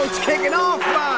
It's kicking off, man.